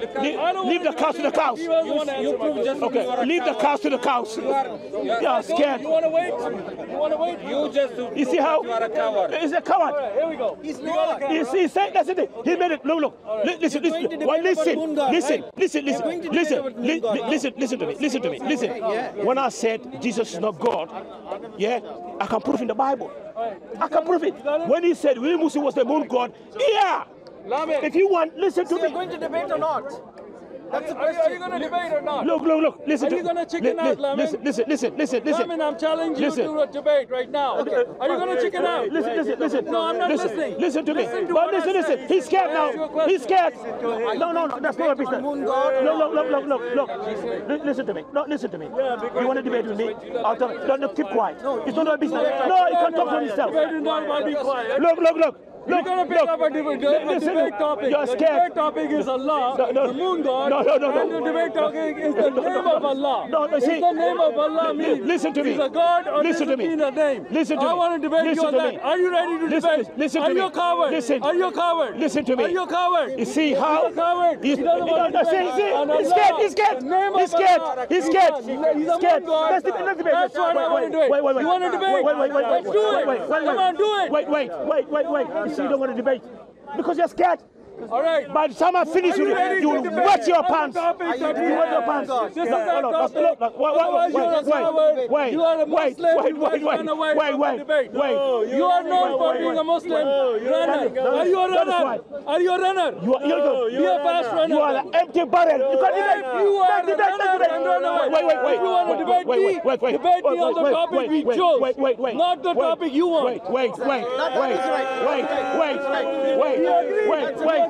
Leave, leave the cows to the cows. He doesn't want to answer my question. Okay, leave the cows to the cows. Yeah, scared. You want to wait? You want to wait? You just You see how? you are a coward. He's a coward. Here we go. He's not. You see, say, that's it. He made it. Look, look. Li- Listen, listen. Why, listen, listen, listen, listen, going to debate listen, about moon li- god, li- huh? listen, listen to me, listen to me, listen. When I said Jesus is not God, yeah, I can prove in the Bible. I can prove it. When he said William Musi was the moon god, yeah. If you want, listen to me. Are you going to debate or not? That's the Are you, are you going to debate or not? Look, look, look. Listen Are to you gonna chicken li- out, li- Lamin? Listen, listen, listen, listen, listen. Lamin, I'm challenging you Listen. to a debate right now. Okay. Are you going to chicken out? Listen, listen, listen. No, I'm not listen, listening. Listen to me. Listen to but listen, listen. He's scared Ask you a now. He's scared. No, no, no. That's not a business. moon god? Look, look, look, look, look, look. Listen to me. No, listen to me. You want to debate with me? I'll tell you. No, no, keep quiet. It's not a business. No, he can talk for himself. Debate is not about being quiet. Look, look, look. You're going to pick look. up a debate, a debate topic. You're the debate topic is Allah, No, no. the moon god, No, no, no, no. and the debate topic is the No, name no. of Allah. No, no, Is the name of Allah mean? listen to me. Is a God or Listen to me. a name? Listen to I me. want to debate Listen you on that. me. Are you ready to Listen- debate? listen Are to you me. a coward? Listen. Are you a coward? Listen to me. Are you a coward? You see how? He's a coward. He's, He doesn't no, want no, to see, debate see, on he's scared, he's scared, he's scared, he's scared, he's scared. Let's debate, let's debate. That's what I want to debate. Wait, wait, wait. You want to debate? Wait, wait, wait, Let's do it. Come on, do it. Wait, wait, wait, wait, wait. You don't want to debate because you're scared. All right. By the time I finish with you ready it, to you will wet your pants. You will wet your pants. This is Look, our look, look, topic. look, look, wait, wait, wait, wait, wait, You are a wait, Muslim. wait, wait, guys run away wait, wait, wait, the debate. wait. You are known Wait, for wait, being a wait. Muslim Wait. runner. Are you a runner? Are you a runner? You are, you're, a fast runner. you are an empty barrel. You can't debate. You are a runner, debate. then run away. Wait, wait, wait. If you want to wait, debate wait, me, wait, wait, wait, debate wait, me on wait, the wait, topic wait, we wait, chose, Wait, wait, wait. not the wait, topic you want. Wait, wait, wait, wait, wait, wait, wait, wait, wait, wait.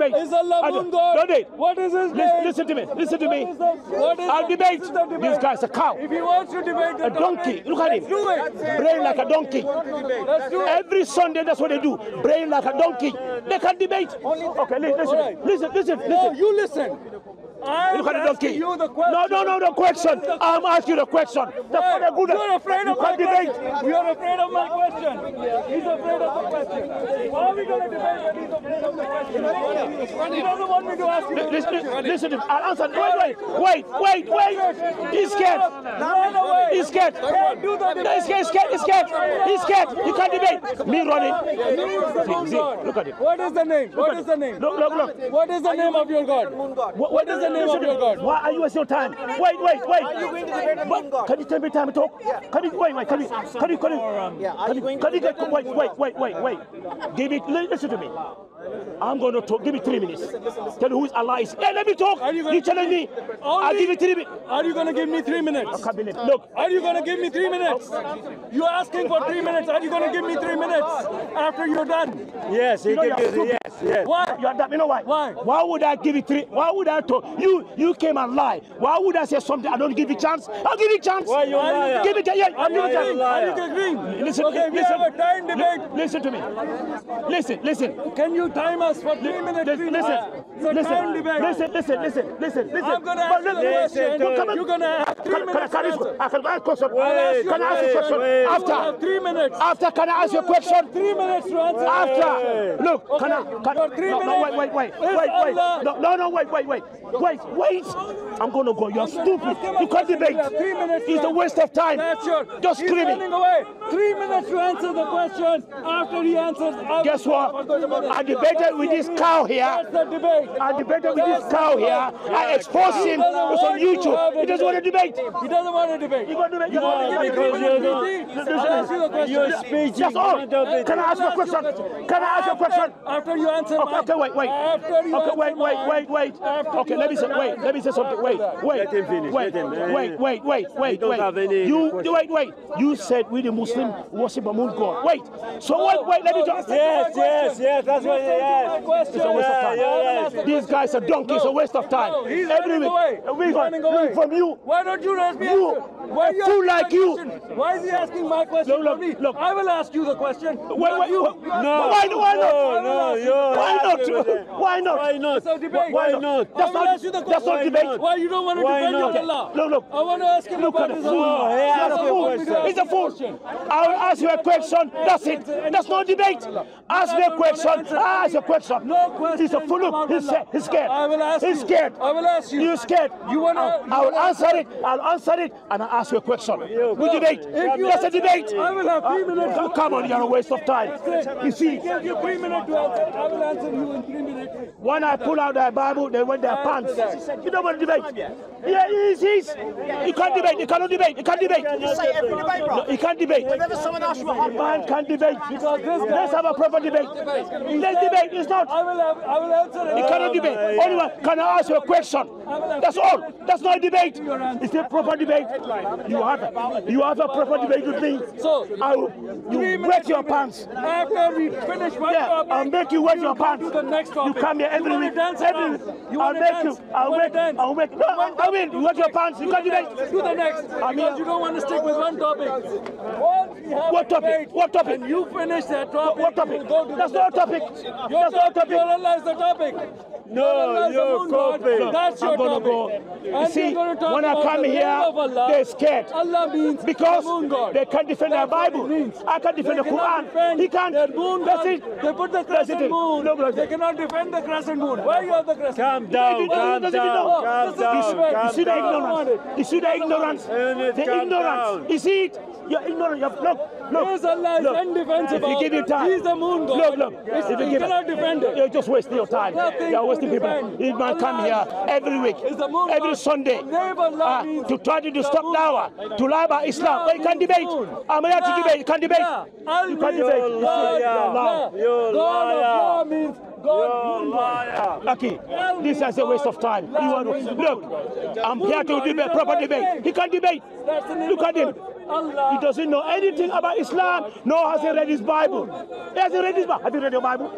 debate. is Allah I de- moon god? No, debate. What is his Listen, name? listen to me, listen to me. What is the- what is I'll debate. this is the debate. This guy's a cow. If he wants to debate the A donkey. Look at him. let's do it. Brain like a donkey. Let's do it. Every Sunday, that's what they do. Brain like a donkey. They can debate. Okay, li- listen, listen, listen, No, you listen. I'm asking you the question. No, no, no, no question. I'm asking you the question. Good. You're afraid of my debate. question. You're afraid of my question. He's afraid of the question. How are we going to debate when he's afraid of the question? He doesn't want me to ask you. Li- Listen, listen. I'll answer. Wait, wait, wait, wait, wait. He's scared. He's scared. The No, he's scared, he's scared, he's scared. He's scared. You can't debate. Me running. See, see, look at him. What is the name? What is the name? Look, look, look. What is the name of your God? What, What is the name of your. God? Why are you wasting your time? Wait, wait, wait. Are you going to debate on god? Can you tell me time to talk? Yeah. Can you wait, wait? Can you? Can you? Can you? Yeah, are Can you you? going to Can you debate get? on Wait, moon wait, god? wait, wait, wait. Give it. li- Listen to me. I'm going to talk. Give me three minutes. Tell you who is Allah is. Hey, let me talk. Are you You gonna- telling me? I'll give you three minutes. Are you going to give me three minutes? Look. Are you going to give me three minutes? You're asking for three minutes. Are you going to give me three minutes after you're done? Yes, You know can you're do stupid. Yes, yes. Why? You are. You know why? Why? Why would I give you three? Why would I talk? You you came and lie. Why would I say something? I don't give you chance. I'll give you chance. Why you liar? Give it. Yeah, I'll Are give you you chance. Are you agreeing? Listen, okay, we listen. have a time debate. Listen to me. Listen, listen. Can you time us for three minutes? Listen, listen, a debate. listen, listen, listen, listen, listen. I'm going to ask you a listen, question. to- on. You're going to have three Can, can, minutes can, to I, answer. I can ask a question. Wait, can I ask a wait, question wait. You after? three minutes. After, can I ask you a question? Three minutes to answer. After, look, can I? Okay, Can, your three no, no, wait, minutes wait, wait, wait, wait. No, no, no, wait, wait, wait, wait, wait. I'm gonna go. You're stupid. You can't debate. You three minutes to It's a waste of time. That's your. Just screaming. away. Three minutes to answer the question. After he answers, Guess what? I debated with this cow here. That's debate. I debated with this cow here. I exposed him. It was on YouTube. He doesn't want to debate. He doesn't want to debate. You want to debate? You No, want to debate? because you're not- I'll ask you the question. You're speaking. That's all. not of it. Can I ask you a question? Can I ask you a question? After you answer Okay, mine. okay, wait, wait. After you Okay, answer wait, wait, mine. wait, wait. After Okay, you let me say, answer wait, mine. let me say something. Wait, wait, Let him finish, wait, let him. wait, wait, wait, wait, don't wait. have any You, question. wait, wait. You said we the Muslim worship a moon god. Wait. So wait, wait. Let me no, just. listen. Yes, yes, yes. That's what My question. It's a waste of time. Haven't These guys are donkeys. It's a waste of time. No, he's Every week, away. a week running away. from you. Why don't you ask me? You? Why a you fool like you. Why is he asking my question? Look, look, look. I will ask you the question. Why, why, you, you no, why, why not? No, no, why not? asking with it. Why not? Why not? A debate. Why not? That's not, ask you the that's not debate. Why you don't want to Why defend your Allah? Look, look. I want to ask him about his the Allah. He's a fool. what we do. He's a fool. I'll ask you a question. That's it. That's not debate. Ask me a question. Ask a question. No question. He's a fool. He's, Allah. he's scared. I will ask He's you. scared. I will ask you. You're scared. You wanna- I'll, you I'll wanna- answer it. I'll answer it, and I'll ask you a question. We debate. If you That's a debate. I will have three minutes. Uh, come on, you're a waste of time. You see, Give you three minutes to answer. I will answer you in three minutes. when I pull out their Bible, they wear their pants. You don't want to debate. Yeah, he's, he's. You can't debate. You cannot debate. You can't debate. You say every debate, bro. No, you can't debate. Whenever someone asks you a hard Man can't debate. Because this guy- Let's have a proper debate. Let's debate. It's not. I will have, I will answer it. You cannot debate. Only one. Can I ask you a question? That's all. That's not a debate. It's a proper debate. You have you have a proper debate with me. So, I will, you wet your pants. After we finish one Yeah, topic, I'll make you wet your pants. to the next You come here every week. Dance Every week. You I'll make dance? you. I'll make. dance? I'll make. No, I mean, you wet your pants. You can't debate. Do the next. Because here. you don't want to stick with one topic. What topic? What topic? You finish that topic. What topic? go to That's not a topic. That's not a topic, topic. Allah the topic. No, Allah is the you're copying. That's your topic. go. You see, when I come the here, they're scared. Allah means Because the moon god. they can't defend their Bible. I can't defend They the Quran. He can't. That's it. They put the crescent moon. No, brother. they cannot defend the crescent moon. Why you have the crescent Calm moon? down, calm down, calm down, You see the down. ignorance. You see the ignorance. The ignorance. You see it. You're ignorant. You have, look, look. Yes, Allah is look. indefensible. If you give him time. He's the moon god. Look, look. It's- you cannot defend it. You're just wasting your time. Nothing You're to wasting people. This man come here every week, is the moon every. Sunday, uh, to try to stop god. to lie about Islam. But you can't debate. I'm here to debate. You can't debate. You can't debate. You God. Of law means God. Okay, this is a waste of time. You want to, look, I'm here to debate, proper debate. He can't debate. That's the name Look at him. He doesn't know anything about Islam, nor has he read his Bible. He hasn't read his Bible. Have you read your Bible?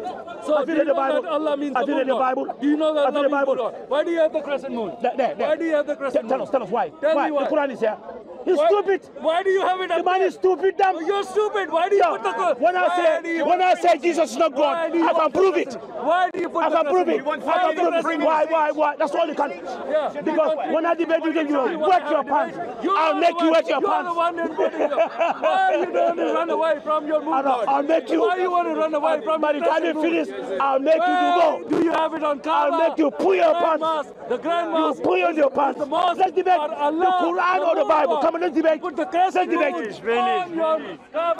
So have you read the Bible? Have you read god? Bible? Do you know that have you Allah read the Bible? god? Why do you have the crescent moon? There, there, there. Why do you have the crescent Tell moon? us, tell us why. Tell why? me why. The Quran is here. He's Why- stupid. Why do you have it The man there? is stupid, damn. You're stupid. Why do you Yeah, put the when I why say when I say Jesus is not God, I can prove it. Why do you put I the can prove it. I Why can prove it. Why, why, why? That's all you can. Yeah. Because when I debate with you, you wet your pants. I'll make you wet your pants. You're the one that put it you don't run away from your moon I'll, make you. Why you want to run away from By the time you finish, I'll make you Why do do you have it on Kaaba? I'll make you put your pants. The Grand You Mosque. put on your pants. The mosque Let's debate the Quran or the Bible. Come on, let's debate. Put the Let's debate. moon on your Kaaba.